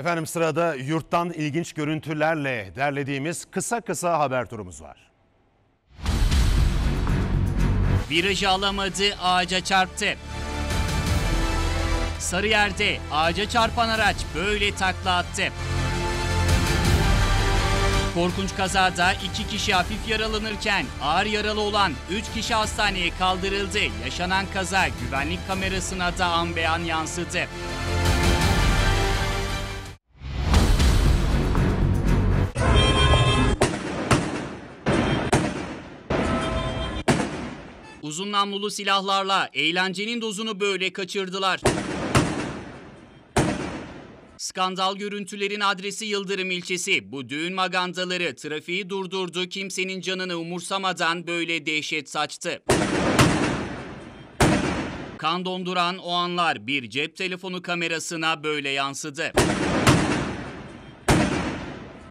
Efendim sırada yurttan ilginç görüntülerle derlediğimiz kısa kısa haber turumuz var. Virajı alamadı, ağaca çarptı. Sarıyer'de ağaca çarpan araç böyle takla attı. Korkunç kazada iki kişi hafif yaralanırken ağır yaralı olan 3 kişi hastaneye kaldırıldı. Yaşanan kaza güvenlik kamerasına da an beyan yansıdı. Uzun namlulu silahlarla eğlencenin dozunu böyle kaçırdılar. Skandal görüntülerin adresi Yıldırım ilçesi. Bu düğün magandaları trafiği durdurdu, kimsenin canını umursamadan böyle dehşet saçtı. Kan donduran o anlar bir cep telefonu kamerasına böyle yansıdı.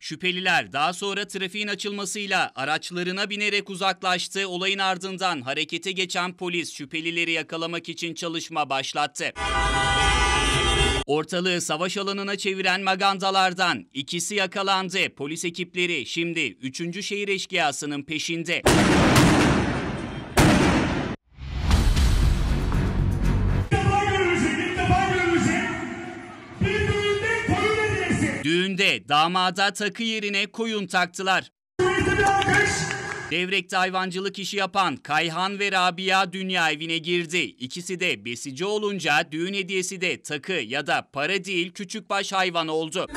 Şüpheliler daha sonra trafiğin açılmasıyla araçlarına binerek uzaklaştı. Olayın ardından harekete geçen polis şüphelileri yakalamak için çalışma başlattı. Ortalığı savaş alanına çeviren magandalardan ikisi yakalandı. Polis ekipleri şimdi 3. şehir eşkıyasının peşinde. Düğünde damada takı yerine koyun taktılar. Devrek'te hayvancılık işi yapan Kayhan ve Rabia dünya evine girdi. İkisi de besici olunca düğün hediyesi de takı ya da para değil küçükbaş hayvan oldu.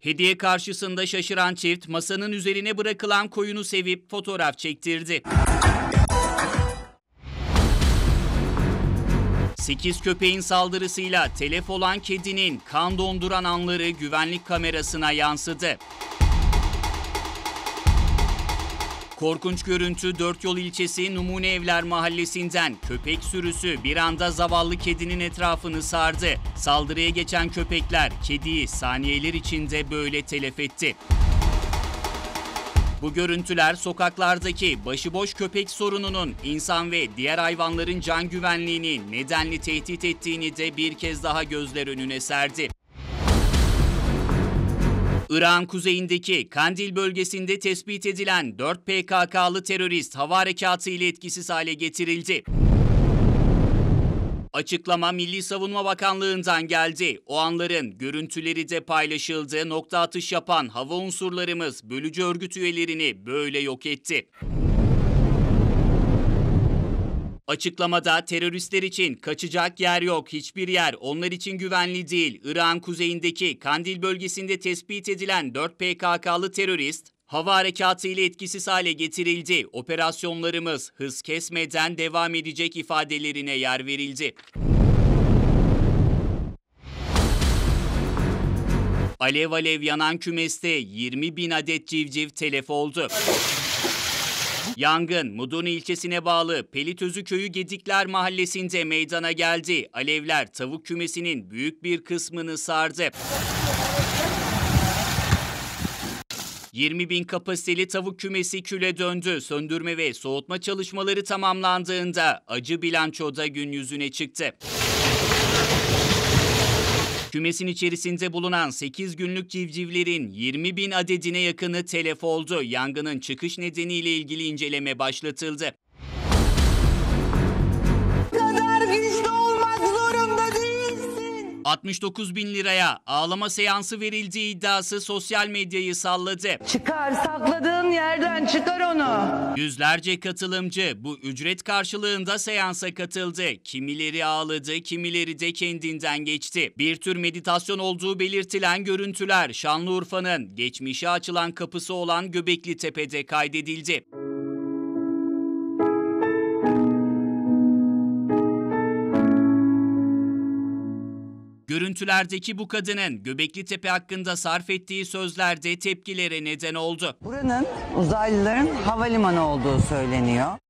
Hediye karşısında şaşıran çift masanın üzerine bırakılan koyunu sevip fotoğraf çektirdi. 8 köpeğin saldırısıyla telef olan kedinin kan donduran anları güvenlik kamerasına yansıdı. Korkunç görüntü Dört Yol ilçesi Numune Evler mahallesinden köpek sürüsü bir anda zavallı kedinin etrafını sardı. Saldırıya geçen köpekler kediyi saniyeler içinde böyle telef etti. Bu görüntüler sokaklardaki başıboş köpek sorununun insan ve diğer hayvanların can güvenliğini nedenli tehdit ettiğini de bir kez daha gözler önüne serdi. Irak'ın kuzeyindeki Kandil bölgesinde tespit edilen 4 PKK'lı terörist hava harekatı ile etkisiz hale getirildi. Açıklama Milli Savunma Bakanlığı'ndan geldi. O anların görüntüleri de paylaşıldı. Nokta atış yapan hava unsurlarımız bölücü örgüt üyelerini böyle yok etti. Açıklamada teröristler için kaçacak yer yok. Hiçbir yer onlar için güvenli değil. İran kuzeyindeki Kandil bölgesinde tespit edilen 4 PKK'lı terörist hava harekatı ile etkisiz hale getirildi. Operasyonlarımız hız kesmeden devam edecek ifadelerine yer verildi. Alev alev yanan kümeste 20 bin adet civciv telef oldu. Yangın Mudurnu ilçesine bağlı Pelitözü köyü Gedikler mahallesinde meydana geldi. Alevler tavuk kümesinin büyük bir kısmını sardı. 20 bin kapasiteli tavuk kümesi küle döndü. Söndürme ve soğutma çalışmaları tamamlandığında acı bilançoda gün yüzüne çıktı. Kümesin içerisinde bulunan 8 günlük civcivlerin 20 bin adedine yakını telef oldu. Yangının çıkış nedeniyle ilgili inceleme başlatıldı. 69 bin liraya ağlama seansı verildiği iddiası sosyal medyayı salladı. Çıkar sakladığın yerden çıkar onu. Yüzlerce katılımcı bu ücret karşılığında seansa katıldı. Kimileri ağladı, kimileri de kendinden geçti. Bir tür meditasyon olduğu belirtilen görüntüler Şanlıurfa'nın geçmişe açılan kapısı olan Göbekli Tepe'de kaydedildi. Görüntülerdeki bu kadının Göbekli Tepe hakkında sarf ettiği sözlerde tepkilere neden oldu. Buranın uzaylıların havalimanı olduğu söyleniyor.